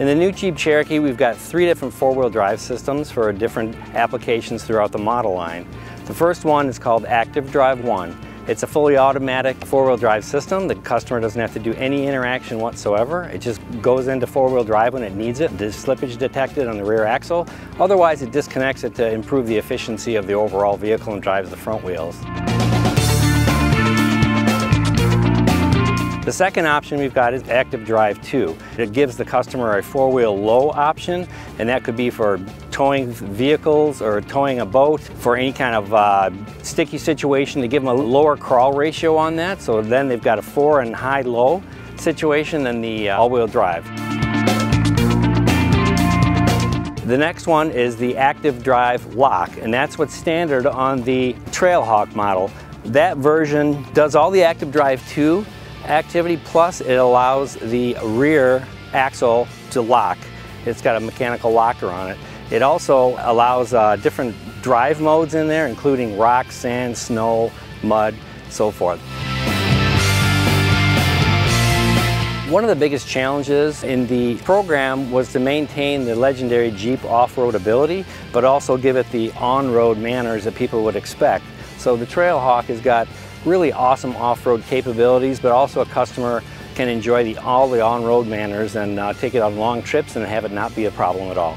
In the new Jeep Cherokee, we've got three different four-wheel drive systems for different applications throughout the model line. The first one is called Active Drive 1. It's a fully automatic four-wheel drive system. The customer doesn't have to do any interaction whatsoever. It just goes into four-wheel drive when it needs it. There's slippage detected on the rear axle. Otherwise, it disconnects it to improve the efficiency of the overall vehicle and drives the front wheels. Second option we've got is Active Drive 2. It gives the customer a four-wheel low option, and that could be for towing vehicles or towing a boat for any kind of uh, sticky situation to give them a lower crawl ratio on that. So then they've got a four and high-low situation than the uh, all-wheel drive. The next one is the Active Drive Lock, and that's what's standard on the Trailhawk model. That version does all the Active Drive 2 activity, plus it allows the rear axle to lock. It's got a mechanical locker on it. It also allows uh, different drive modes in there, including rock, sand, snow, mud, so forth. One of the biggest challenges in the program was to maintain the legendary Jeep off-road ability, but also give it the on-road manners that people would expect. So the Trailhawk has got really awesome off-road capabilities, but also a customer can enjoy the, all the on-road manners and uh, take it on long trips and have it not be a problem at all.